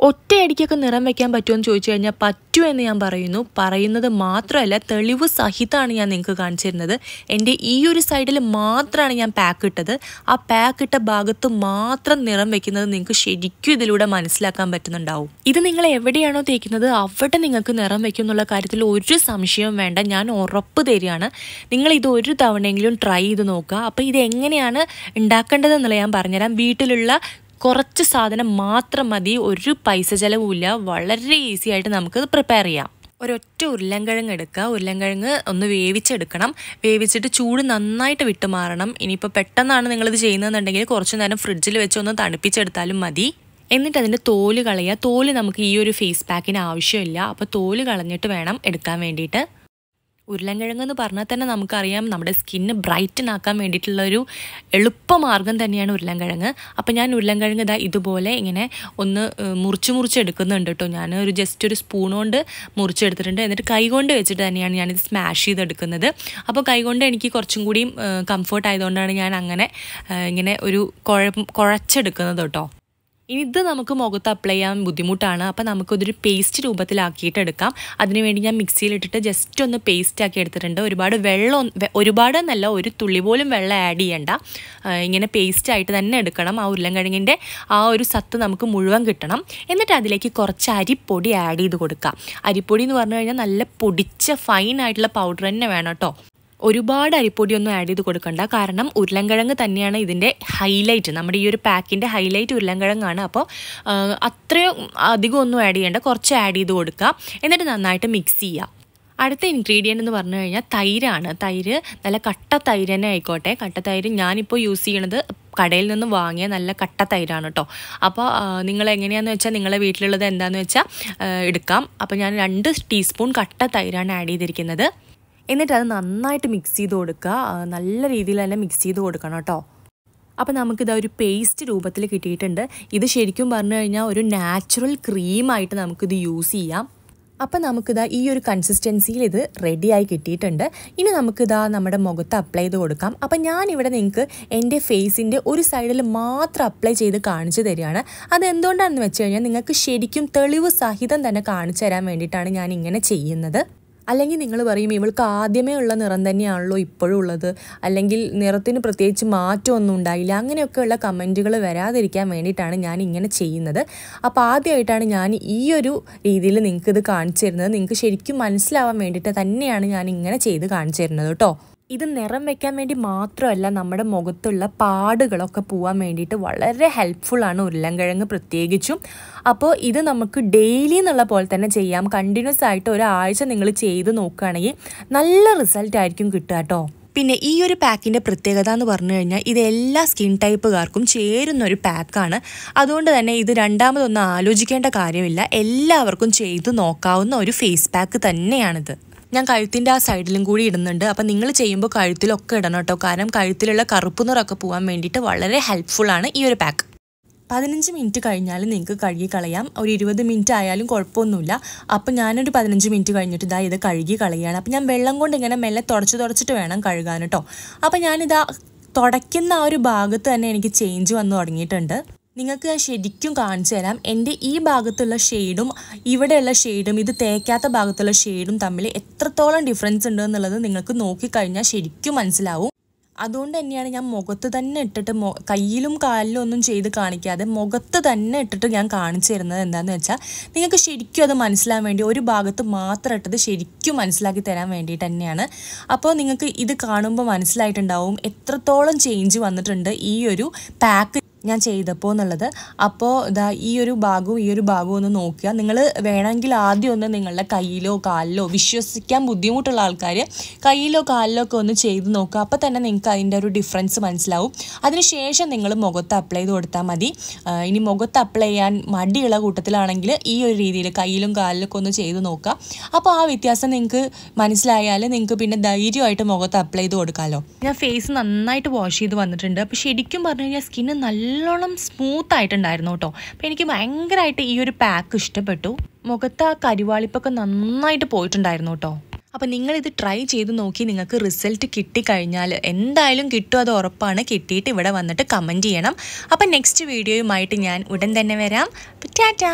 ഒറ്റയടിക്കൊക്കെ നിറം വെക്കാൻ പറ്റുമോ എന്ന് ചോദിച്ചു കഴിഞ്ഞാൽ പറ്റുമോ എന്ന് ഞാൻ പറയുന്നു. പറയുന്നത് മാത്രമല്ല തെളിവ് സഹിതമാണ് ഞാൻ നിങ്ങൾക്ക് കാണിച്ചു തരുന്നത് എന്റെ ഈ ഒരു സൈഡിൽ മാത്രമാണ് ഞാൻ പാക്ക് ഇട്ടത്. ആ പാക്ക് ഇട്ട ഭാഗത്ത് മാത്രം നിറം വെക്കുന്നത് നിങ്ങൾക്ക് ശരിക്കും ഇതിലൂടെ മനസ്സിലാക്കാൻ പറ്റുന്നുണ്ടാവും. ഇത് നിങ്ങൾ എവിടെയാണോ തേക്കുന്നത് അവിടെ നിങ്ങൾക്ക് നിറം വെക്കും എന്നുള്ള കാര്യത്തിൽ ഒരു സംശയവും വേണ്ട. ഞാൻ ഉറപ്പ് തരികയാണ്. നിങ്ങൾ ഇത് ഒരു തവണയെങ്കിലും ട്രൈ ചെയ്ത് നോക്കുക. അപ്പോൾ ഇത് എങ്ങനെയാണ് ഉണ്ടാക്കേണ്ടതെന്നുള്ള ഞാൻ പറഞ്ഞുതരാം. വീട്ടിലുള്ള കുറച്ച് സാധനം മാത്രം മതി. ഒരു പൈസ ചിലവുമില്ല. വളരെ ഈസി ആയിട്ട് നമുക്ക് പ്രിപ്പയർ ചെയ്യാം. ഒരൊറ്റ ഉരുളൻകിഴങ്ങ് എടുക്കുക. ഉരുളൻകിഴങ്ങ് ഒന്ന് വേവിച്ചെടുക്കണം. വേവിച്ചിട്ട് ചൂട് നന്നായിട്ട് വിട്ടു മാറണം ഇനിയിപ്പോൾ പെട്ടെന്നാണ് നിങ്ങളിത് ചെയ്യുന്നതെന്നുണ്ടെങ്കിൽ കുറച്ച് നേരം ഫ്രിഡ്ജിൽ വെച്ച് ഒന്ന് തണുപ്പിച്ചെടുത്താലും മതി. എന്നിട്ട് അതിന്റെ തോൽ കളയുക. തോൽ നമുക്ക് ഈ ഒരു ഫേസ് പാക്കിന് ആവശ്യമില്ല. അപ്പോൾ തോൽ കളഞ്ഞിട്ട് വേണം എടുക്കാൻ വേണ്ടിയിട്ട്. ഉരുളൻകിഴങ്ങ് എന്ന് പറഞ്ഞാൽ തന്നെ നമുക്കറിയാം നമ്മുടെ സ്കിന്ന് ബ്രൈറ്റൻ ആക്കാൻ വേണ്ടിയിട്ടുള്ള ഒരു എളുപ്പമാർഗം തന്നെയാണ് ഉരുളൻകിഴങ്ങ്. അപ്പോൾ ഞാൻ ഉരുളൻകിഴങ്ങ് ഇതാ ഇതുപോലെ ഇങ്ങനെ ഒന്ന് മുറിച്ച് മുറിച്ച് എടുക്കുന്നുണ്ട് കേട്ടോ. ഞാൻ ഒരു ജസ്റ്റ് ഒരു സ്പൂൺ കൊണ്ട് മുറിച്ചെടുത്തിട്ടുണ്ട് എന്നിട്ട് കൈ കൊണ്ട് വെച്ചിട്ട് തന്നെയാണ് ഞാനിത് സ്മാഷ് ചെയ്തെടുക്കുന്നത് അപ്പോൾ കൈ കൊണ്ട് എനിക്ക് കുറച്ചും കൂടിയും കംഫർട്ട് ആയതുകൊണ്ടാണ് ഞാൻ അങ്ങനെ ഇങ്ങനെ ഒരു കുഴ കുഴച്ചെടുക്കുന്നത് കേട്ടോ. ഇത് നമുക്ക് മുഖത്ത് അപ്ലൈ ചെയ്യാൻ ബുദ്ധിമുട്ടാണ്. അപ്പോൾ നമുക്കതൊരു പേസ്റ്റ് രൂപത്തിലാക്കിയിട്ട് എടുക്കാം അതിനുവേണ്ടി ഞാൻ മിക്സിയിലിട്ടിട്ട് ജസ്റ്റ് ഒന്ന് പേസ്റ്റ് ആക്കി എടുത്തിട്ടുണ്ട്. ഒരുപാട് വെള്ളം ഒരുപാട് എന്നല്ല ഒരു തുള്ളി പോലും വെള്ളം ആഡ് ചെയ്യണ്ട. ഇങ്ങനെ പേസ്റ്റ് ആയിട്ട് തന്നെ എടുക്കണം. ആ ഉരുളൻകിഴങ്ങിന്റെ ആ ഒരു സത്ത് നമുക്ക് മുഴുവൻ കിട്ടണം. എന്നിട്ട് അതിലേക്ക് കുറച്ച് അരിപ്പൊടി ആഡ് ചെയ്ത് കൊടുക്കാം. അരിപ്പൊടി എന്ന് പറഞ്ഞു കഴിഞ്ഞാൽ നല്ല പൊടിച്ച ഫൈൻ ആയിട്ടുള്ള പൗഡർ തന്നെ വേണം കേട്ടോ. ഒരുപാട് അരിപ്പൊടിയൊന്നും ആഡ് ചെയ്ത് കൊടുക്കണ്ട. കാരണം ഉരുളൻകിഴങ്ങ് തന്നെയാണ് ഇതിന്റെ ഹൈലൈറ്റ് നമ്മുടെ ഈ ഒരു പാക്കിന്റെ ഹൈലൈറ്റ് ഉരുളൻകിഴങ്ങാണ്. അപ്പോൾ അത്രയും അധികം ഒന്നും ആഡ് ചെയ്യേണ്ട. കുറച്ച് ആഡ് ചെയ്ത് കൊടുക്കുക എന്നിട്ട് നന്നായിട്ട് മിക്സ് ചെയ്യുക അടുത്ത ഇൻഗ്രീഡിയന്റ് എന്ന് പറഞ്ഞു കഴിഞ്ഞാൽ തൈരാണ്. തൈര് നല്ല കട്ട തൈര് തന്നെ ആയിക്കോട്ടെ. കട്ട തൈര് ഞാനിപ്പോൾ യൂസ് ചെയ്യണത് കടയിൽ നിന്ന് വാങ്ങിയ നല്ല കട്ട തൈരാണ് കേട്ടോ അപ്പോൾ നിങ്ങൾ എങ്ങനെയാണെന്ന് വെച്ചാൽ നിങ്ങളെ വീട്ടിലുള്ളത് എന്താണെന്ന് വെച്ചാൽ എടുക്കാം. അപ്പോൾ ഞാൻ രണ്ട് ടീസ്പൂൺ കട്ട തൈരാണ് ആഡ് ചെയ്തിരിക്കുന്നത്. എന്നിട്ട് അത് നന്നായിട്ട് മിക്സ് ചെയ്ത് കൊടുക്കുക. നല്ല രീതിയിൽ തന്നെ മിക്സ് ചെയ്ത് കൊടുക്കണം കേട്ടോ. അപ്പോൾ നമുക്കിത് ഒരു പേസ്റ്റ് രൂപത്തിൽ കിട്ടിയിട്ടുണ്ട്. ഇത് ശരിക്കും പറഞ്ഞു കഴിഞ്ഞാൽ ഒരു നാച്ചുറൽ ക്രീമായിട്ട് നമുക്കിത് യൂസ് ചെയ്യാം. അപ്പം നമുക്കിതാ ഈ ഒരു കൺസിസ്റ്റൻസിയിൽ ഇത് റെഡിയായി കിട്ടിയിട്ടുണ്ട്. ഇനി നമുക്കിതാ നമ്മുടെ മുഖത്ത് അപ്ലൈ ചെയ്ത് കൊടുക്കാം. അപ്പം ഞാനിവിടെ നിങ്ങൾക്ക് എന്റെ ഫേസിന്റെ ഒരു സൈഡിൽ മാത്രം അപ്ലൈ ചെയ്ത് കാണിച്ചു തരികയാണ്. അത് എന്തുകൊണ്ടാണെന്ന് വെച്ച് കഴിഞ്ഞാൽ നിങ്ങൾക്ക് ശരിക്കും തെളിവ് സഹിതം തന്നെ കാണിച്ചു തരാൻ വേണ്ടിയിട്ടാണ് ഞാൻ ഇങ്ങനെ ചെയ്യുന്നത്. അല്ലെങ്കിൽ നിങ്ങൾ പറയും ഇവൾക്ക് ആദ്യമേ ഉള്ള നിറം തന്നെയാണല്ലോ ഇപ്പോഴും ഉള്ളത്. അല്ലെങ്കിൽ നിറത്തിന് പ്രത്യേകിച്ച് മാറ്റമൊന്നും ഉണ്ടായില്ല. അങ്ങനെയൊക്കെയുള്ള കമന്റുകൾ വരാതിരിക്കാൻ വേണ്ടിയിട്ടാണ് ഞാൻ ഇങ്ങനെ ചെയ്യുന്നത്. അപ്പോൾ ആദ്യമായിട്ടാണ് ഞാൻ ഈ ഒരു രീതിയിൽ നിങ്ങൾക്ക് ഇത് കാണിച്ചു തരുന്നത്. നിങ്ങൾക്ക് ശരിക്കും മനസ്സിലാവാൻ വേണ്ടിയിട്ട് തന്നെയാണ് ഞാൻ ഇങ്ങനെ ചെയ്ത് കാണിച്ചു തരുന്നത് കേട്ടോ. ഇത് നിറം വെക്കാൻ വേണ്ടി മാത്രമല്ല നമ്മുടെ മുഖത്തുള്ള പാടുകളൊക്കെ പോകാൻ വേണ്ടിയിട്ട് വളരെ ഹെൽപ്ഫുള്ളാണ് ഉരുളൻകിഴങ്ങ് പ്രത്യേകിച്ചും. അപ്പോൾ ഇത് നമുക്ക് ഡെയിലി എന്നുള്ള പോലെ തന്നെ ചെയ്യാം. കണ്ടിന്യൂസ് ആയിട്ട് ഒരാഴ്ച നിങ്ങൾ ചെയ്ത് നോക്കുകയാണെങ്കിൽ നല്ല റിസൾട്ട് ആയിരിക്കും കിട്ടുക കേട്ടോ. പിന്നെ ഈ ഒരു പാക്കിന്റെ പ്രത്യേകത എന്ന് പറഞ്ഞു കഴിഞ്ഞാൽ ഇത് എല്ലാ സ്കിൻ ടൈപ്പുകാർക്കും ചേരുന്ന ഒരു പാക്കാണ് അതുകൊണ്ട് തന്നെ ഇത് രണ്ടാമതൊന്നും ആലോചിക്കേണ്ട കാര്യമില്ല. എല്ലാവർക്കും ചെയ്തു നോക്കാവുന്ന ഒരു ഫേസ് പാക്ക് തന്നെയാണിത്. ഞാൻ കഴുത്തിന്റെ ആ സൈഡിലും കൂടി ഇടുന്നുണ്ട്. അപ്പം നിങ്ങൾ ചെയ്യുമ്പോൾ കഴുത്തിലൊക്കെ ഇടണം കേട്ടോ. കാരണം കഴുത്തിലുള്ള കറുപ്പ് നിറമൊക്കെ പോകാൻ വേണ്ടിയിട്ട് വളരെ ഹെൽപ്ഫുള്ളാണ് ഈ ഒരു പാക്ക് പതിനഞ്ച് മിനിറ്റ് കഴിഞ്ഞാൽ നിങ്ങൾക്ക് കഴുകി കളയാം. ഒരു ഇരുപത് മിനിറ്റ് ആയാലും കുഴപ്പമൊന്നുമില്ല. അപ്പം ഞാനൊരു പതിനഞ്ച് മിനിറ്റ് കഴിഞ്ഞിട്ട് ഇതാ ഇത് കഴുകി കളയുകയാണ്. അപ്പം ഞാൻ വെള്ളം കൊണ്ട് ഇങ്ങനെ മെല്ലെ തുടച്ച് തുടച്ചിട്ട് വേണം കഴുകാൻ കേട്ടോ. അപ്പം ഞാനിതാ തുടയ്ക്കുന്ന ആ ഒരു ഭാഗത്ത് തന്നെ എനിക്ക് ചേഞ്ച് വന്നു തുടങ്ങിയിട്ടുണ്ട്. നിങ്ങൾക്ക് ഞാൻ ശരിക്കും കാണിച്ചു തരാം. എന്റെ ഈ ഭാഗത്തുള്ള ഷെയ്ഡും ഇവിടെയുള്ള ഷെയ്ഡും ഇത് തേക്കാത്ത ഭാഗത്തുള്ള ഷെയ്ഡും തമ്മിൽ എത്രത്തോളം ഡിഫറൻസ് ഉണ്ട് എന്നുള്ളത് നിങ്ങൾക്ക് നോക്കിക്കഴിഞ്ഞാൽ ശരിക്കും മനസ്സിലാവും. അതുകൊണ്ട് തന്നെയാണ് ഞാൻ മുഖത്ത് തന്നെ ഇട്ടിട്ട് മൊ കയ്യിലും കാലിലും ഒന്നും ചെയ്ത് കാണിക്കാതെ മുഖത്ത് തന്നെ ഇട്ടിട്ട് ഞാൻ കാണിച്ചു തരുന്നത് എന്താണെന്ന് വെച്ചാൽ നിങ്ങൾക്ക് ശരിക്കും അത് മനസ്സിലാൻ വേണ്ടി ഒരു ഭാഗത്ത് മാത്രം ഇട്ടത് ശരിക്കും മനസ്സിലാക്കി തരാൻ വേണ്ടിയിട്ട് തന്നെയാണ്. അപ്പോൾ നിങ്ങൾക്ക് ഇത് കാണുമ്പോൾ മനസ്സിലായിട്ടുണ്ടാവും എത്രത്തോളം ചേഞ്ച് വന്നിട്ടുണ്ട് ഈ ഒരു പാക്ക് ഞാൻ ചെയ്തപ്പോൾ എന്നുള്ളത്. അപ്പോൾ ഇതാ ഈ ഒരു ഭാഗവും ഈ ഒരു ഭാഗവും ഒന്ന് നോക്കുക. നിങ്ങൾ വേണമെങ്കിൽ ആദ്യം ഒന്ന് നിങ്ങളുടെ കയ്യിലോ കാലിലോ വിശ്വസിക്കാൻ ബുദ്ധിമുട്ടുള്ള ആൾക്കാർ കയ്യിലോ കാലിലോ ഒക്കെ ഒന്ന് ചെയ്ത് നോക്കുക. അപ്പോൾ തന്നെ നിങ്ങൾക്ക് അതിന്റെ ഒരു ഡിഫറൻസ് മനസ്സിലാവും. അതിനുശേഷം നിങ്ങൾ മുഖത്ത് അപ്ലൈ ചെയ്ത് കൊടുത്താൽ മതി. ഇനി മുഖത്ത് അപ്ലൈ ചെയ്യാൻ മടിയുള്ള കൂട്ടത്തിലാണെങ്കിൽ ഈ ഒരു രീതിയിൽ കയ്യിലും കാലിലൊക്കെ ഒന്ന് ചെയ്ത് നോക്കുക. അപ്പോൾ ആ വ്യത്യാസം നിങ്ങൾക്ക് മനസ്സിലായാൽ നിങ്ങൾക്ക് പിന്നെ ധൈര്യമായിട്ട് മുഖത്ത് അപ്ലൈ ചെയ്ത് കൊടുക്കാമല്ലോ ഞാൻ ഫേസ് നന്നായിട്ട് വാഷ് ചെയ്ത് വന്നിട്ടുണ്ട്. അപ്പോൾ ശരിക്കും പറഞ്ഞു കഴിഞ്ഞാൽ സ്കിന്ന് നല്ലോണം സ്മൂത്ത് ആയിട്ടുണ്ടായിരുന്നു കേട്ടോ അപ്പോൾ എനിക്ക് ഭയങ്കരമായിട്ട് ഈ ഒരു പാക്ക് ഇഷ്ടപ്പെട്ടു. മുഖത്ത് ആ കരിവാളിപ്പൊക്കെ നന്നായിട്ട് പോയിട്ടുണ്ടായിരുന്നു കേട്ടോ അപ്പോൾ നിങ്ങളിത് ട്രൈ ചെയ്ത് നോക്കി നിങ്ങൾക്ക് റിസൾട്ട് കിട്ടിക്കഴിഞ്ഞാൽ എന്തായാലും കിട്ടും അത് ഉറപ്പാണ്. കിട്ടിയിട്ട് ഇവിടെ വന്നിട്ട് കമന്റ് ചെയ്യണം. അപ്പോൾ നെക്സ്റ്റ് വീഡിയോയുമായിട്ട് ഞാൻ ഉടൻ തന്നെ വരാം. ടാറ്റാ.